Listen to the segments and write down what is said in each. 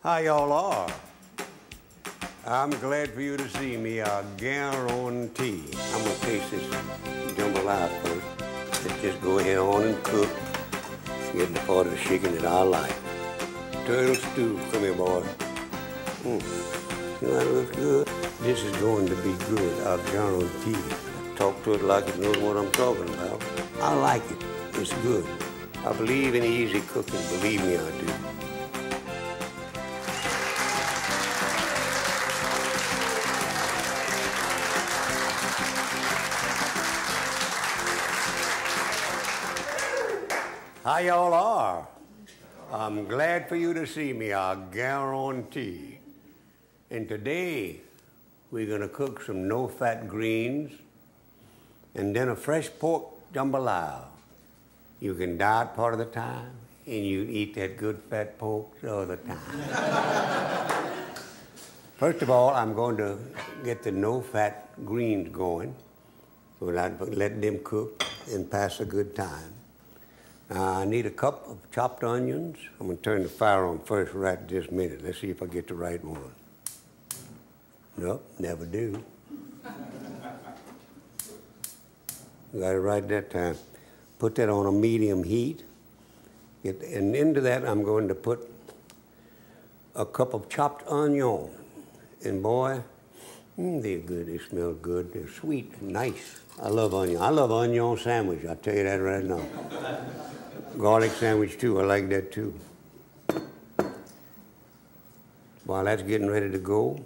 How y'all are? I'm glad for you to see me. I guarantee. I'm gonna taste this jambalaya first. Let's just go ahead on and cook. Get the part of the chicken that I like. Turtle stew. Come here, boy. Mm. You know that looks good? This is going to be good. I guarantee. Talk to it like it knows what I'm talking about. I like it. It's good. I believe in easy cooking. Believe me, I do. How y'all are? I'm glad for you to see me, I guarantee. And today, we're gonna cook some no-fat greens and then a fresh pork jambalaya. You can diet part of the time, and you eat that good fat pork the other time. First of all, I'm going to get the no-fat greens going. So let them cook and pass a good time. I need a cup of chopped onions. I'm going to turn the fire on first right this minute. Let's see if I get the right one. Nope, never do. Got it right that time. Put that on a medium heat. Get, and into that, I'm going to put a cup of chopped onion. And boy, mm, they're good. They smell good. They're sweet, nice. I love onion. I love onion sandwich. I'll tell you that right now. Garlic sandwich too, I like that too. While that's getting ready to go,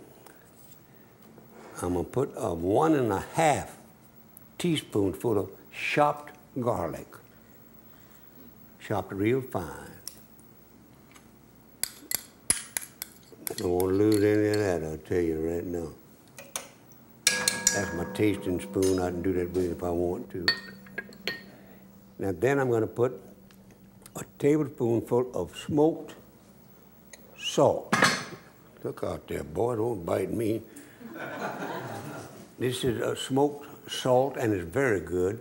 I'm gonna put a one and a half teaspoonful of chopped garlic, chopped real fine. Don't want to lose any of that, I'll tell you right now. That's my tasting spoon. I can do that with it if I want to. Now then I'm going to put a tablespoonful of smoked salt. Look out there, boy, don't bite me. this is a smoked salt and it's very good.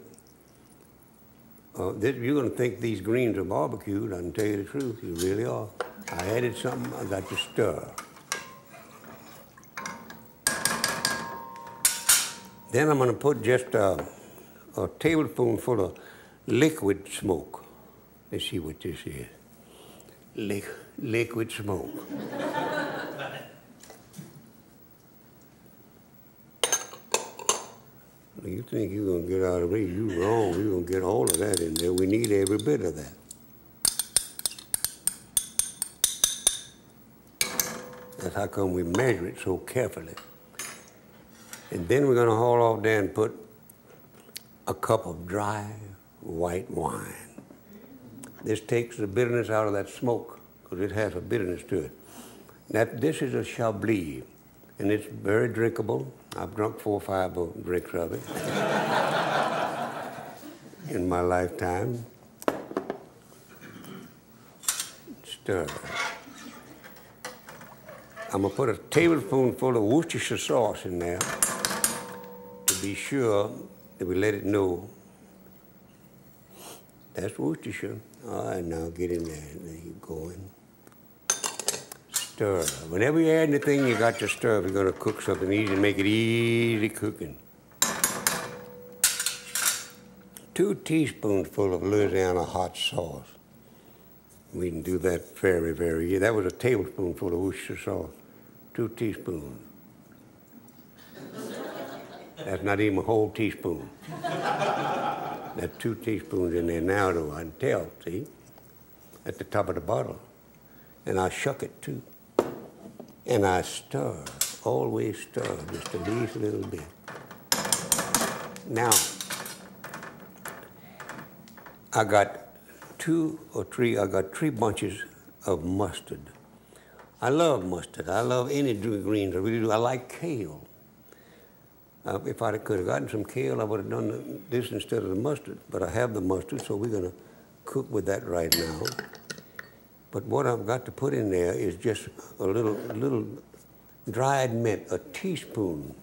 Uh, this, you're going to think these greens are barbecued. I can tell you the truth, you really are. I added something I got to stir. Then I'm going to put just a, a tablespoonful of liquid smoke. Let's see what this is. Li liquid smoke. you think you're going to get out of me? You're wrong. You're going to get all of that in there. We need every bit of that. That's how come we measure it so carefully. And then we're going to haul off there and put a cup of dry white wine. This takes the bitterness out of that smoke because it has a bitterness to it. Now, this is a Chablis, and it's very drinkable. I've drunk four or five drinks of it in my lifetime. Stir. I'm gonna put a tablespoonful of Worcestershire sauce in there to be sure that we let it know that's Worcestershire. All right, now get in there. There you going. Stir. Whenever you add anything, you got to stir if you're going to cook something easy and make it easy cooking. Two teaspoonsful of Louisiana hot sauce. We can do that very, very easy. That was a tablespoonful of Worcestershire sauce. Two teaspoons. That's not even a whole teaspoon. That's two teaspoons in there now, though, I see? At the top of the bottle. And I shuck it too. And I stir, always stir, just a least little bit. Now, I got two or three, I got three bunches of mustard. I love mustard. I love any greens. I really do. I like kale. Uh, if I could have gotten some kale, I would have done this instead of the mustard. But I have the mustard, so we're going to cook with that right now. But what I've got to put in there is just a little, little dried mint, a teaspoon.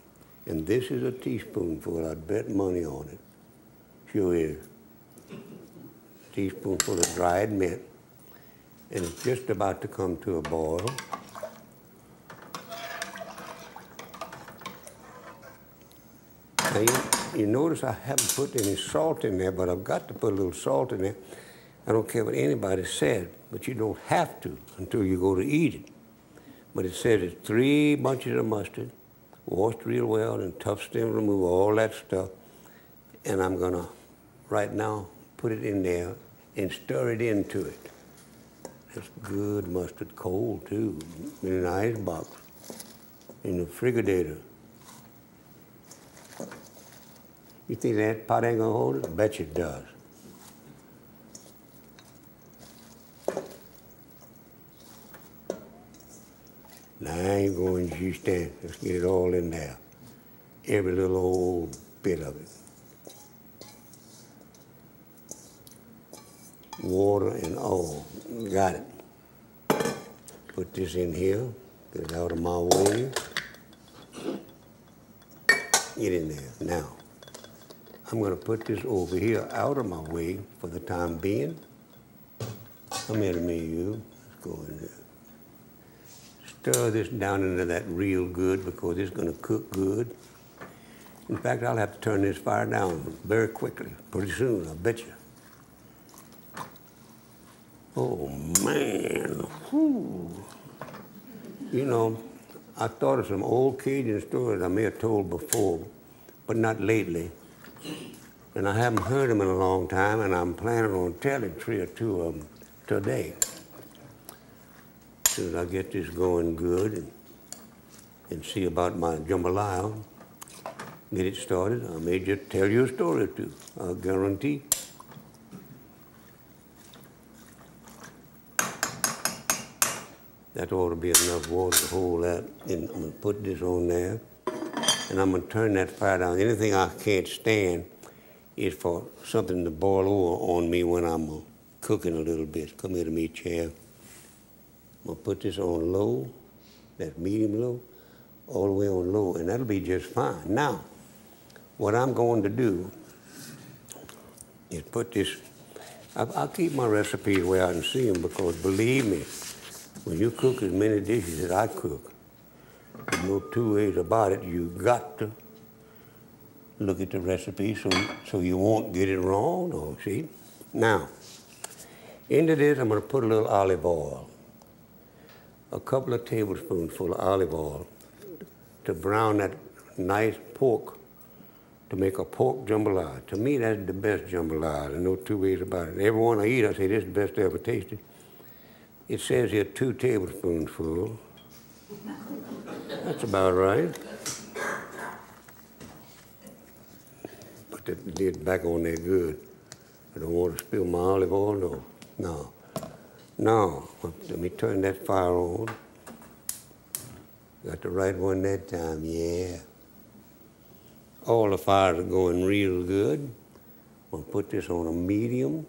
And this is a teaspoonful. I'd bet money on it. Sure is. Teaspoonful of dried mint. And it's just about to come to a boil. Now you, notice I haven't put any salt in there, but I've got to put a little salt in there. I don't care what anybody said, but you don't have to until you go to eat it. But it says it's three bunches of mustard, washed real well, and tough stem remove all that stuff. And I'm gonna, right now, put it in there and stir it into it. It's good mustard, cold too, in an ice box, in the refrigerator. You think that pot ain't gonna hold it? I bet you it does. Now I ain't going to stand. Let's get it all in there. Every little old bit of it. Water and all. Got it. Put this in here. Get it out of my way. Get in there. Now, I'm going to put this over here out of my way for the time being. Come here to me, you. Let's go in there stir this down into that real good because it's going to cook good. In fact, I'll have to turn this fire down very quickly, pretty soon, I bet you. Oh, man. Whew. You know, I thought of some old Cajun stories I may have told before, but not lately. And I haven't heard them in a long time, and I'm planning on telling three or two of them today As soon as I get this going good and, and see about my jambalaya, get it started, I may just tell you a story or two. I guarantee. That ought to be enough water to hold that. And I'm going to put this on there. And I'm going to turn that fire down. Anything I can't stand is for something to boil over on me when I'm cooking a little bit. Come here to me, chair. I'm gonna put this on low, that's medium low, all the way on low, and that'll be just fine. Now, what I'm going to do is put this, I'll, I'll keep my recipes where I can see them because believe me, when you cook as many dishes as I cook, no two ways about it. You got to look at the recipe so, so you won't get it wrong, or see? Now, into this, I'm gonna put a little olive oil a couple of tablespoons full of olive oil to brown that nice pork to make a pork jambalaya. To me, that's the best jambalaya. There's no two ways about it. Every one I eat, I say, this is the best I ever tasted. It says here two tablespoons full. That's about right. Put that lid back on there good. I don't want to spill my olive oil, no. No. Now, let me turn that fire on. Got the right one that time, yeah. All the fires are going real good. I'm gonna put this on a medium,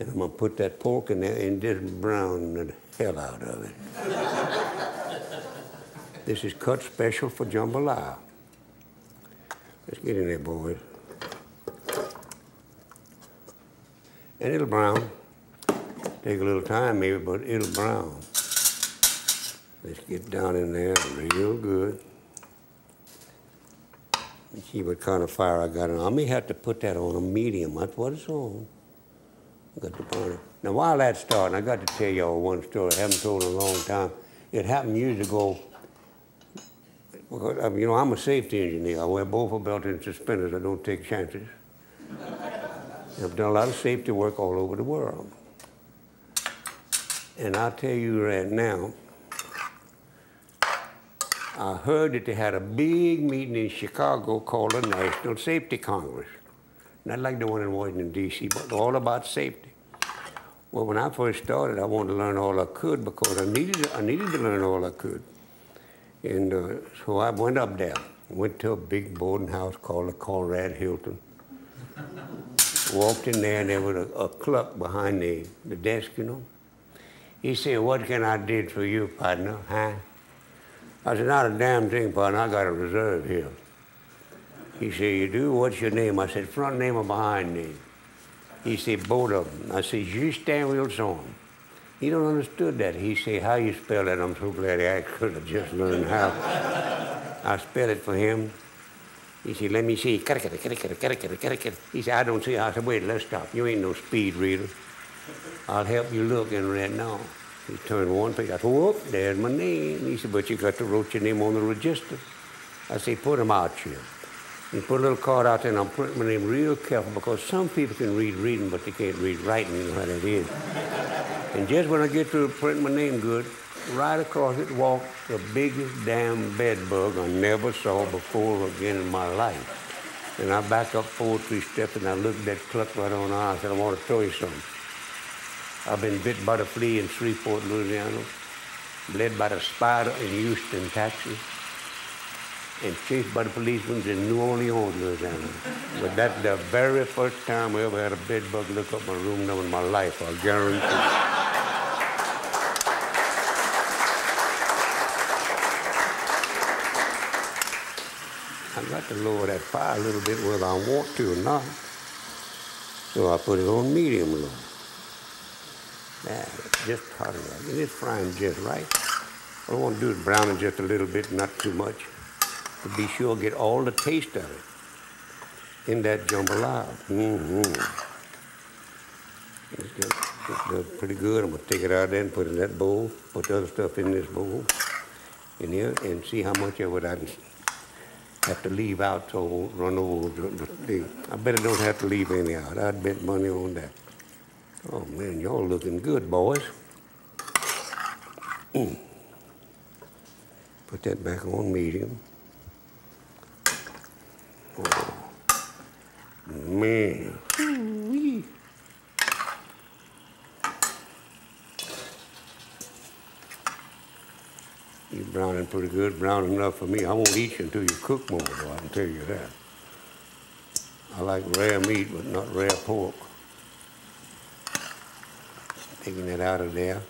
and I'm gonna put that pork in there and just brown the hell out of it. this is cut special for jambalaya. Let's get in there, boys. And it'll brown. Take a little time maybe, but it'll brown. Let's get down in there real good. And see what kind of fire I got on. I may have to put that on a medium. That's what it's on. I got to burn it. Now while that's starting, I got to tell y'all one story I haven't told in a long time. It happened years ago. You know, I'm a safety engineer. I wear both a belt and suspenders. I don't take chances. I've done a lot of safety work all over the world. And I'll tell you right now, I heard that they had a big meeting in Chicago called the National Safety Congress. Not like the one in Washington, D.C., but all about safety. Well, when I first started, I wanted to learn all I could because I needed, I needed to learn all I could. And uh, so I went up there. Went to a big boarding house called the Conrad Hilton. Walked in there, and there was a, a clock behind the, the desk, you know. He said, what can I do for you, partner, huh? I said, not a damn thing, partner. I got a reserve here. He said, you do? What's your name? I said, front name or behind name? He said, both of them. I said, "Justin Wilson. He don't understood that. He say, how you spell that? I'm so glad I could have just learned how. I spell it for him. He said, let me see. He said, I don't see. I said, wait, let's stop. You ain't no speed reader. I'll help you look in right now. He turned one page. I said, whoop, there's my name. He said, but you got to write your name on the register. I said, put out here. He put a little card out there, and I'm putting my name real careful because some people can read reading, but they can't read writing, you know how that is. and just when I get through printing my name good, right across it walked the biggest damn bed bug I never saw before again in my life. And I back up four, or three steps, and I looked that cluck right on the eye. I said, I want to tell you something. I've been bit by the flea in Shreveport, Louisiana, bled by the spider in Houston, Texas, and chased by the policemen in New Orleans, Louisiana. But that's the very first time I ever had a bed bug look up my room number in my life, I guarantee. I got to lower that fire a little bit whether I want to or not. So I put it on medium low. Yeah, just hot enough. It is frying just right. What I want to do is brown it just a little bit, not too much, to be sure get all the taste of it in that jambalaya. Mm-hmm. It's, pretty good. I'm to take it out there and put it in that bowl, put the other stuff in this bowl, in here, and see how much of it I have to leave out so I won't run over the thing. I better don't have to leave any out. I'd bet money on that. Oh man, y'all looking good, boys. Mm. Put that back on medium. Man. Ooh-wee. You browning pretty good, brown enough for me. I won't eat you until you cook more, though, I can tell you that. I like rare meat, but not rare pork taking it out of there.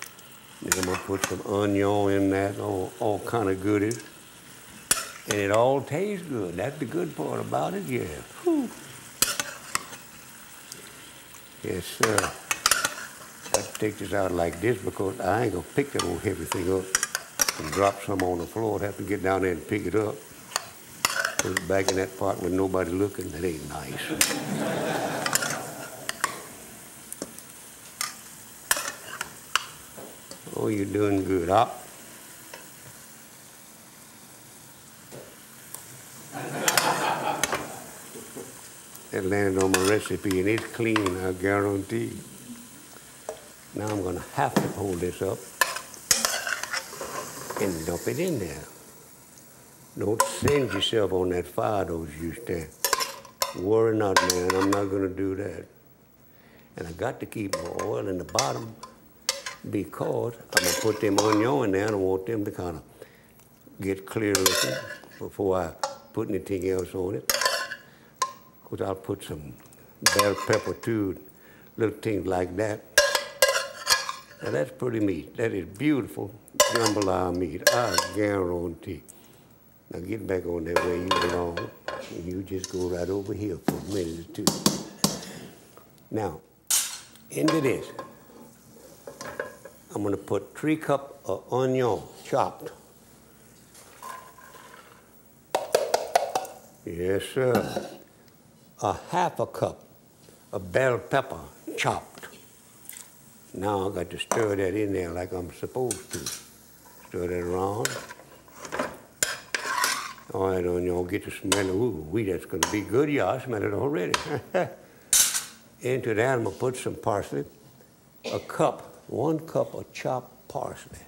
Then I'm gonna put some onion in that, all, all kind of goodies. And it all tastes good. That's the good part about it, yeah. Whew. Yes, sir. I take this out like this because I ain't gonna pick that old heavy thing up and drop some on the floor. I'd have to get down there and pick it up. Put it back in that pot with nobody looking. That ain't nice. Oh, you're doing good. Up. That landed on my recipe, and it's clean, I guarantee. Now I'm to have to pull this up and dump it in there. Don't send yourself on that fire, those used to. Worry not, man. I'm not to do that. And I got to keep my oil in the bottom because I'm to put them onion in there and I want them to kind of get clear looking before I put anything else on it. Because I'll put some bell pepper too, little things like that. Now that's pretty meat. That is beautiful jambalaya meat, I guarantee. Now get back on that way you belong. And you just go right over here for a minute or two. Now, into this, I'm to put three cup of onion chopped. Yes, sir. A half a cup of bell pepper chopped. Now I got to stir that in there like I'm supposed to. Stir that around. All right, onion, get the smell. Ooh, wee, that's to be good. Yeah, I smell it already. Into that, I'm to put some parsley, a cup one cup of chopped parsley.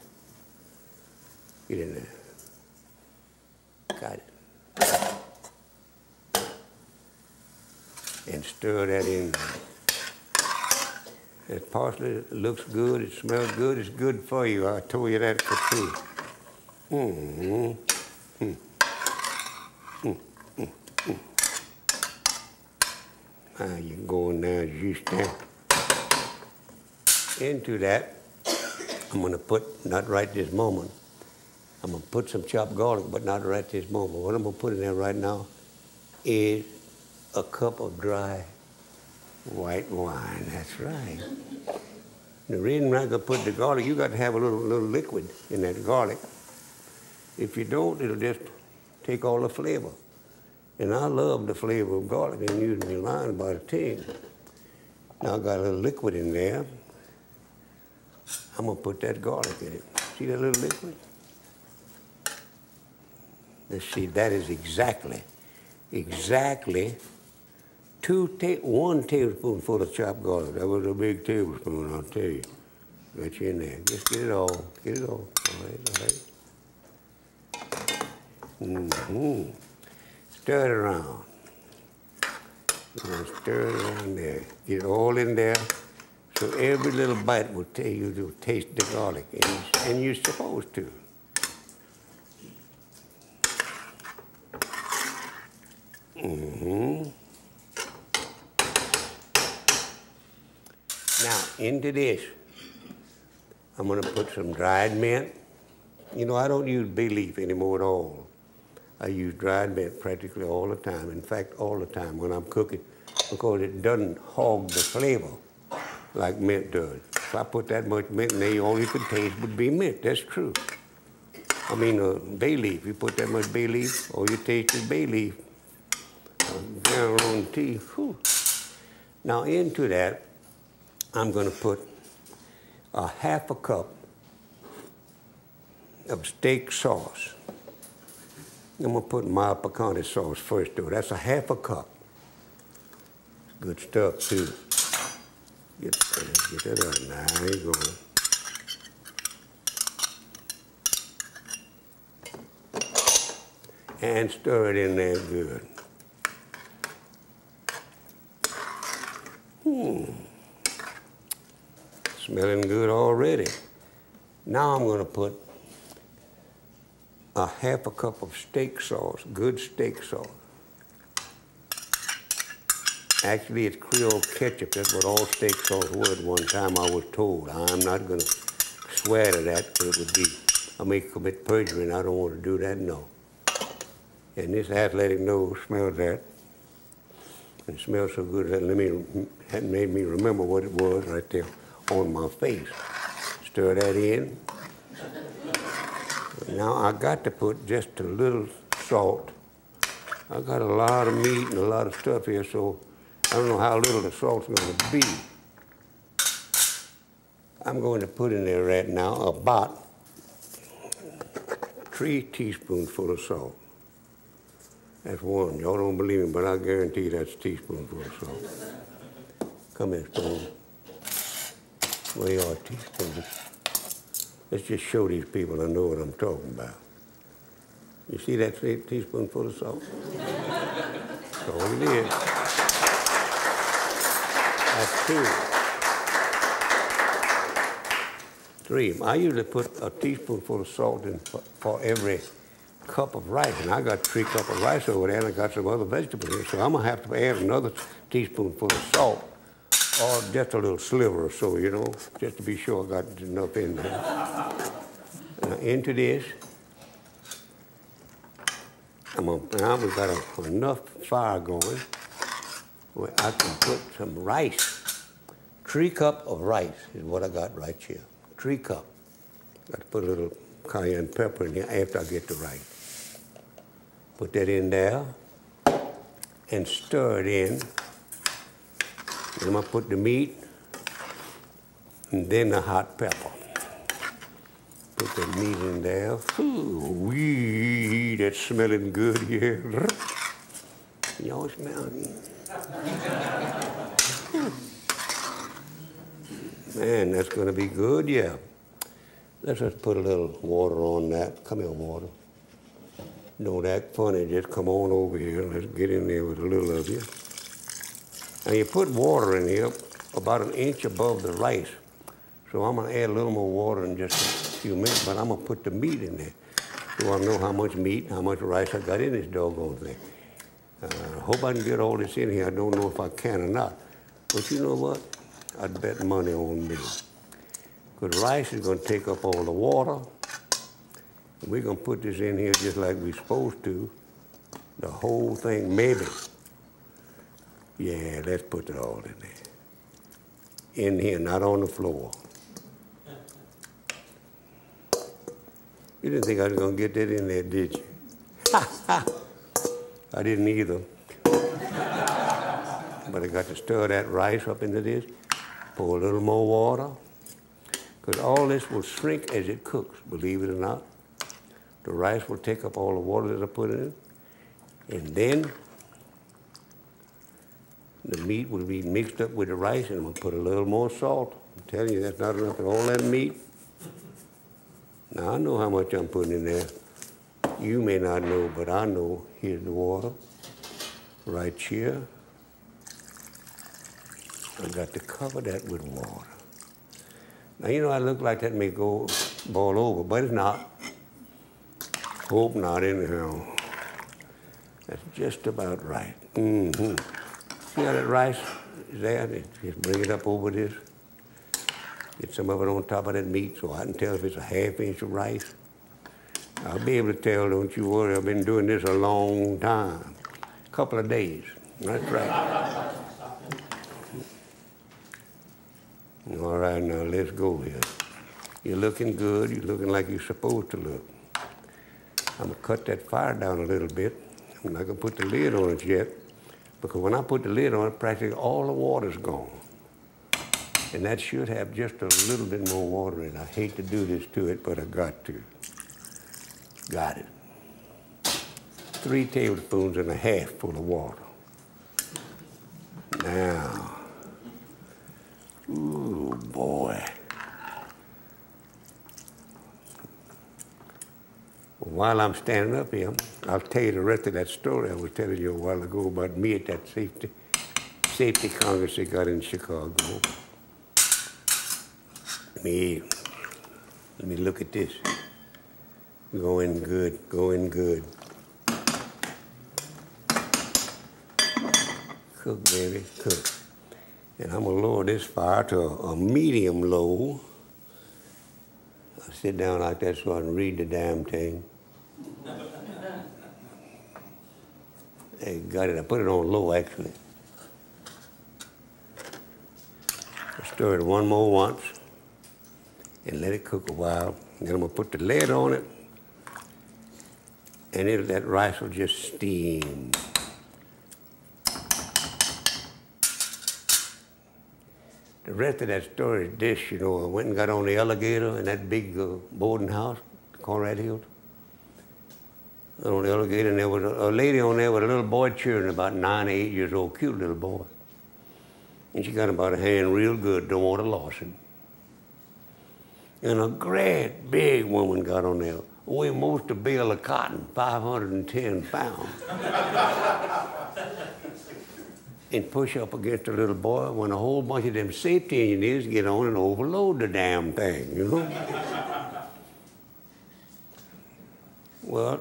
Get in there. Got it. And stir that in. That parsley looks good, it smells good, it's good for you. I told you that for free. Mm-hmm. Mm. Mm, mm, mm. Now you go in there just that into that, I'm to put, not right this moment, I'm to put some chopped garlic, but not right this moment. What I'm to put in there right now is a cup of dry white wine. That's right. The reason going to put the garlic, you got to have a little, little liquid in that garlic. If you don't, it'll just take all the flavor. And I love the flavor of garlic and using me lying about a thing. Now I got a little liquid in there. I'm gonna put that garlic in it. See that little liquid? Let's see, that is exactly, exactly two ta one tablespoonful of chopped garlic. That was a big tablespoon, I'll tell you. You in there. Just get it all. Get it all. All right, all right. Mm-hmm. Stir it around. Stir it around there. Get it all in there. So every little bite will tell you to taste the garlic, and, and you're supposed to. Mm-hmm. Now, into this, I'm gonna put some dried mint. You know, I don't use bay leaf anymore at all. I use dried mint practically all the time. In fact, all the time when I'm cooking, because it doesn't hog the flavor like mint does. If I put that much mint in there, all you could taste would be mint. That's true. I mean, uh, bay leaf. You put that much bay leaf, all you taste is bay leaf. Uh, on tea. Whew. Now into that, I'm going to put a half a cup of steak sauce. I'm going to put mild picante sauce first, though. That's a half a cup. Good stuff, too. Get, get that up. Now, there you go. And stir it in there good. Hmm. Smelling good already. Now I'm going to put a half a cup of steak sauce, good steak sauce. Actually, it's Creole ketchup. That's what all steak sauce was one time I was told. I'm not going to swear to that because it would be, I may commit perjury and I don't want to do that, no. And this athletic nose smells that. And it smells so good that let me, that made me remember what it was right there on my face. Stir that in. Now I got to put just a little salt. I got a lot of meat and a lot of stuff here, so I don't know how little the salt's going to be. I'm going to put in there right now about three teaspoonsful of salt. That's one. Y'all don't believe me, but I guarantee that's a teaspoonful of salt. Come here, spoon. Are, teaspoon? Let's just show these people I know what I'm talking about. You see that teaspoonful of salt? That's all it is. That's two. Three. I usually put a teaspoonful of salt in for, for every cup of rice, and I got three cup of rice over there, and I got some other vegetables here, so I'm gonna have to add another teaspoonful of salt or just a little sliver or so, you know, just to be sure I got enough in there. Now into this, I'm gonna, now we've got a, enough fire going where I can put some rice. Three cup of rice is what I got right here. Three cup. Got to put a little cayenne pepper in here after I get the rice. Put that in there and stir it in. I'm gonna put the meat and then the hot pepper. Put the meat in there. Ooh, wee, that's smelling good here. Y'all smell it? Man, that's gonna be good, yeah. Let's just put a little water on that. Come here, water. Don't act funny. Just come on over here. Let's get in there with a little of you. Now you put water in here about an inch above the rice. So I'm gonna add a little more water in just a few minutes, but I'm gonna put the meat in there. So I know how much meat, how much rice I got in this doggone thing. I uh, hope I can get all this in here. I don't know if I can or not. But you know what? I'd bet money on me. Because rice is gonna take up all the water. We're gonna put this in here just like we're supposed to. The whole thing, maybe. Yeah, let's put it all in there. In here, not on the floor. You didn't think I was going to get that in there, did you? I didn't either. but I got to stir that rice up into this, pour a little more water, because all this will shrink as it cooks, believe it or not. The rice will take up all the water that I put in it, and then the meat will be mixed up with the rice, and we'll put a little more salt. I'm telling you, that's not enough for all that meat. Now, I know how much I'm putting in there. You may not know, but I know. Here's the water, right here. I got to cover that with water. Now, you know, I look like that may go boil over, but it's not. Hope not, anyhow. That's just about right. Mm-hmm. How that rice is there? Just bring it up over this. Get some of it on top of that meat so I can tell if it's a half inch of rice. I'll be able to tell, don't you worry. I've been doing this a long time. A couple of days. That's right. All right, now let's go here. You're looking good. You're looking like you're supposed to look. I'm going to cut that fire down a little bit. I'm not going to put the lid on it yet because when I put the lid on it, practically all the water's gone. And that should have just a little bit more water in it. I hate to do this to it, but I got to. Got it. Three tablespoons and a half full of water. Now, ooh boy. While I'm standing up here, I'll tell you the rest of that story I was telling you a while ago about me at that safety safety congress they got in Chicago. Me, let me look at this. Going good, going good. Cook, baby, cook. And I'm gonna lower this fire to a, a medium low. I sit down like that so I can read the damn thing. Hey, got it. I put it on low actually. I Stir it one more once and let it cook a while. Then I'm gonna put the lid on it and it, that rice will just steam. The rest of that story is this, you know, I went and got on the alligator in that big uh, boarding house, Conrad Hills. On the alligator, and there was a, a, lady on there with a little boy cheering, about nine, eight years old, cute little boy. And she got about a hand real good, don't want to lose him. And a great big woman got on there weigh most a bale of cotton, 510 pounds. and push up against a little boy when a whole bunch of them safety engineers get on and overload the damn thing, you know? well,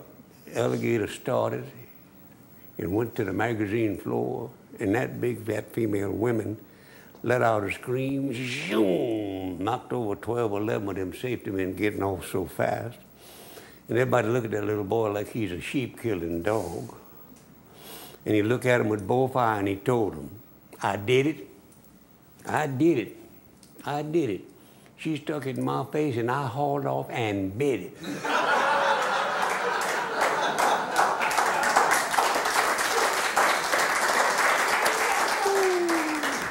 alligator started and went to the magazine floor, and that big fat female woman let out a scream, zoom, knocked over 12 or 11 of them safety men getting off so fast. And everybody looked at that little boy like he's a sheep killing dog. And he looked at him with both eyes and he told him, I did it. I did it. I did it. She stuck it in my face and I hauled off and bit it.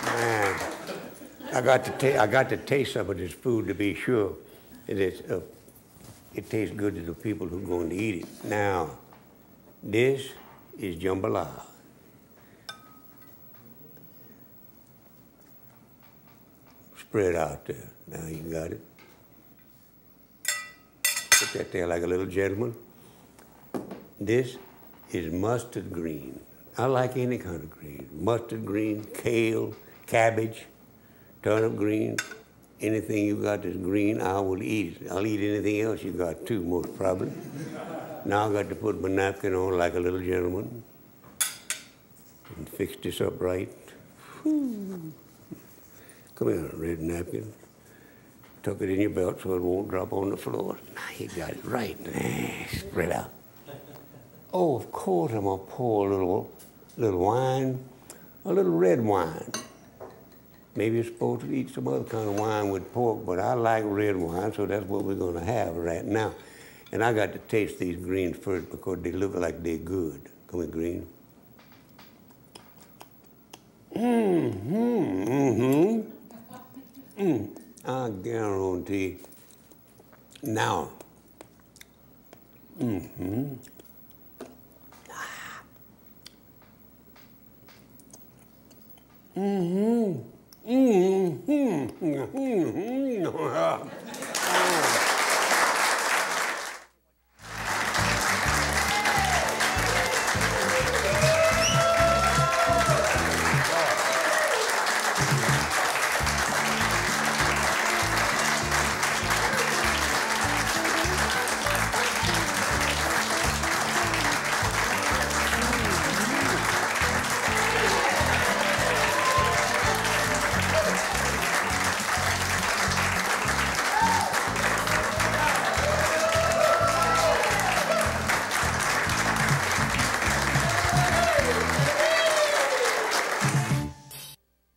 Man, I got to ta- I got to taste some of this food to be sure. It is uh, it tastes good to the people who are going to eat it. Now, this is jambalaya. Spread out there. Now you got it. Put that there like a little gentleman. This is mustard green. I like any kind of green. Mustard green, kale, cabbage, turnip green, anything you got that's green, I will eat it. I'll eat anything else you got too, most probably. Now I got to put my napkin on like a little gentleman and fix this up right. Come here, red napkin. Tuck it in your belt so it won't drop on the floor. Now you got it right. Eh, spread out. Oh, of course I'm gonna pour a little, little wine, a little red wine. Maybe you're supposed to eat some other kind of wine with pork, but I like red wine, so that's what we're going to have right now. And I got to taste these greens first because they look like they're good. Come in green. Mm-hmm, mm-hmm. Mm, I guarantee. Now. Mm-hmm. Mm-hmm. Mm-hmm. Mm-hmm.